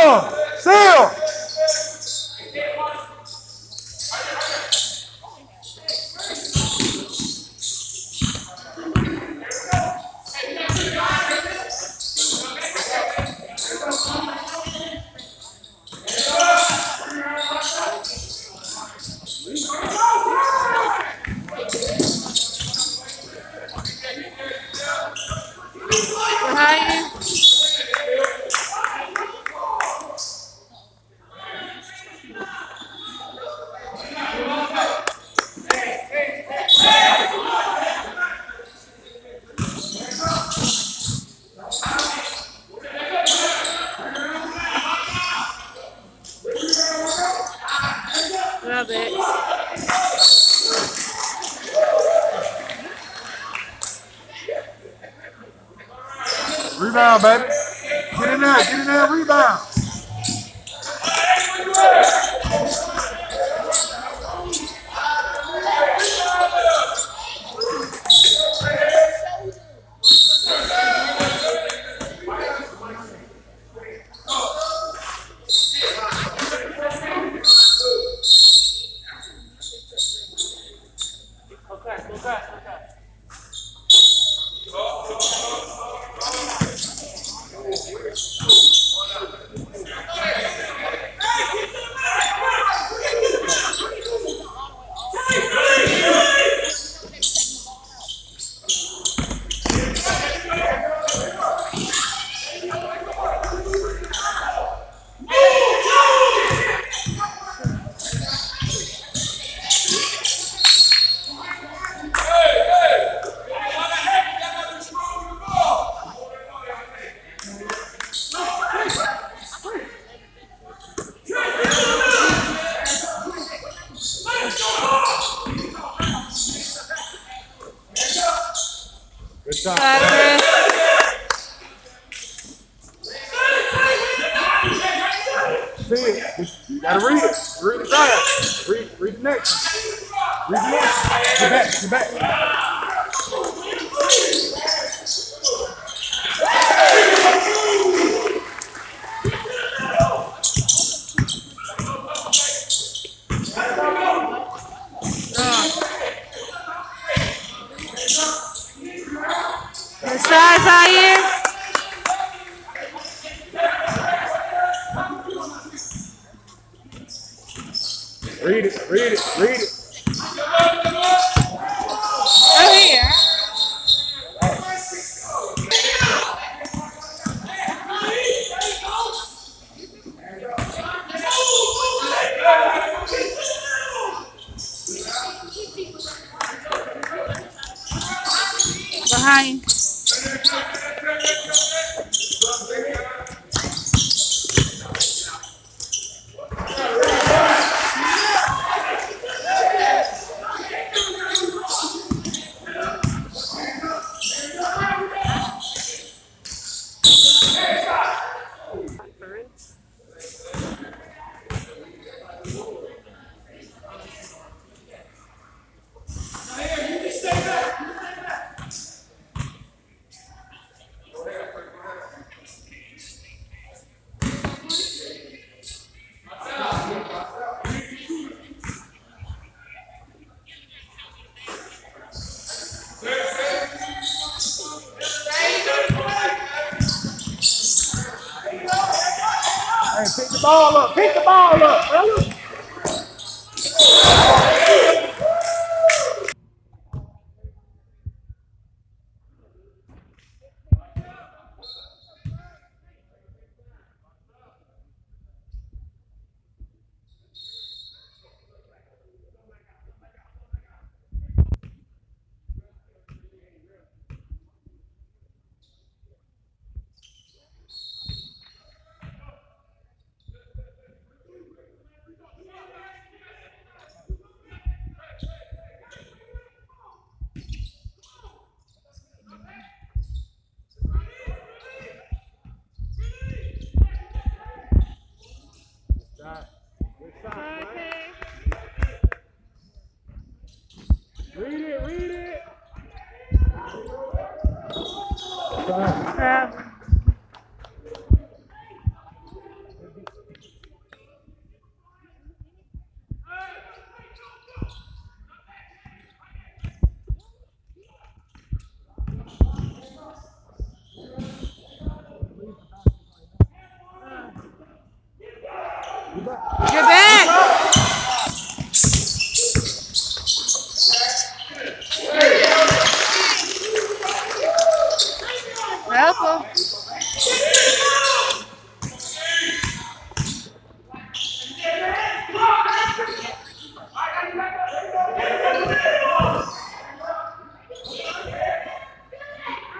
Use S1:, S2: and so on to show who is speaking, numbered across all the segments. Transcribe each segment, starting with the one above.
S1: Seal him! Seal! Gotta read it. Read the drive. Read, read the next. Read the next. Get back. Get back.
S2: Good Zaire.
S1: Read it. Read it. Read it.
S2: Over here. Behind.
S1: Hey, pick the ball up. Pick the ball up, brother. Shot. Good shot, man. Read it. Read it. Shot.
S2: Crap. Get back. Help him.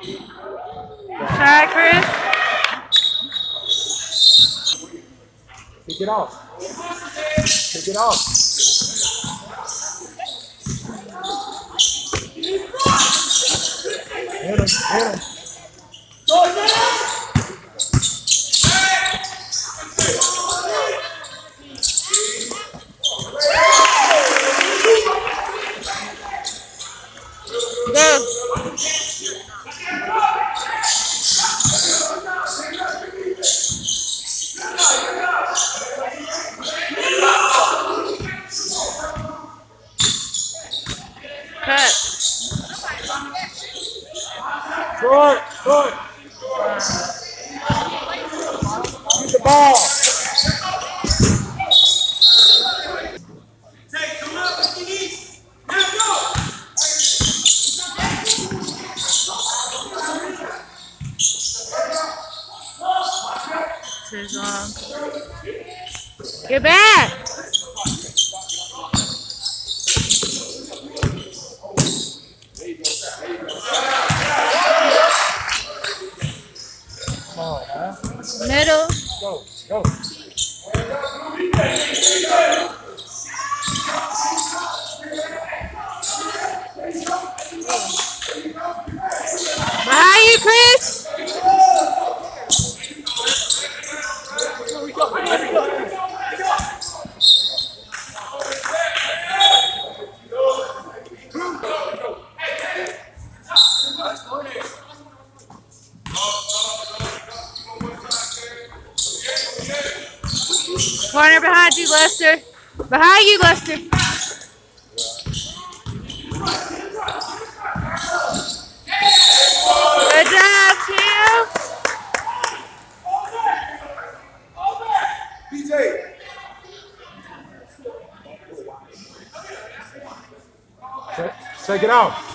S2: Try, Chris.
S1: Pick it off. Take it off. Hit him. Hit him.
S2: Go.
S3: Go.
S2: Corner behind you, Lester. Behind you, Lester. Good job, Kim.
S1: BJ. Take it out.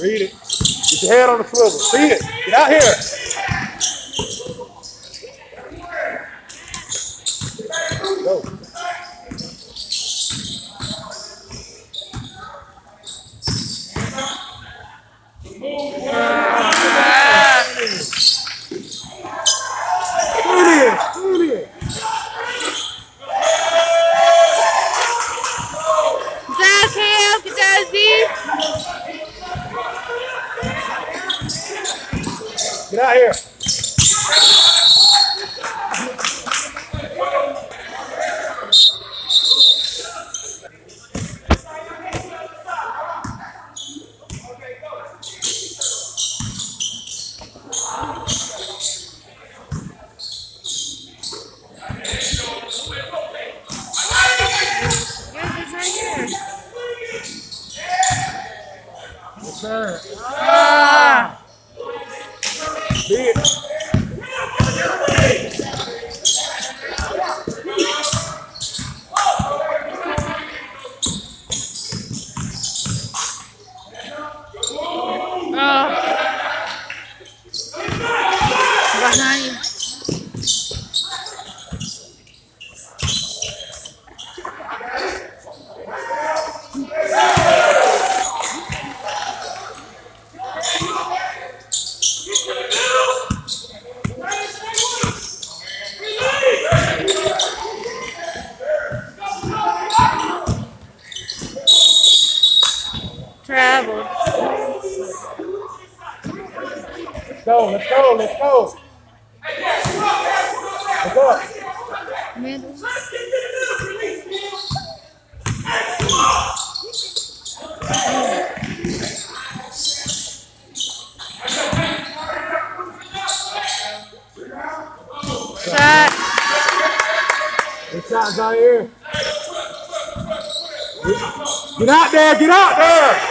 S1: Read it. Get your head on the swivel. See it. Get out here. Go. Shoot it. Shoot it.
S2: Good job, Kim. Good job, Z.
S1: Get out here.
S2: Yeah, it's right here.
S1: Yes, sir.
S2: Ah.
S1: See it.
S2: Oh. Behind you. Travel.
S1: Let's go. Let's go. Let's go. Let's go.
S2: Middle. Shot.
S1: Good shot, Zaire. Get out there. Get out there.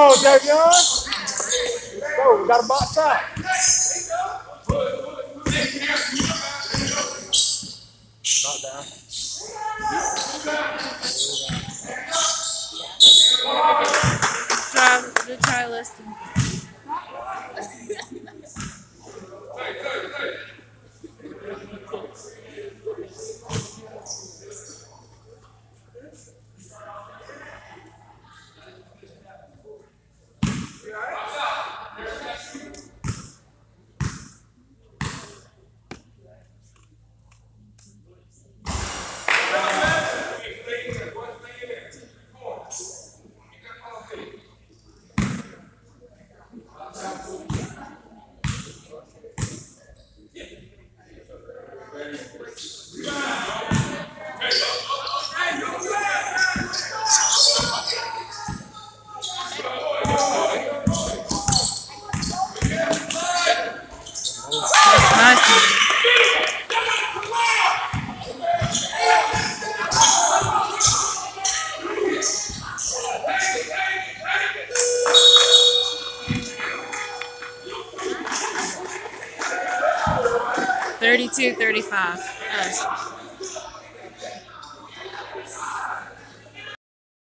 S1: Come on, Javion. Go. We got a box out.
S2: 32 35. Yeah.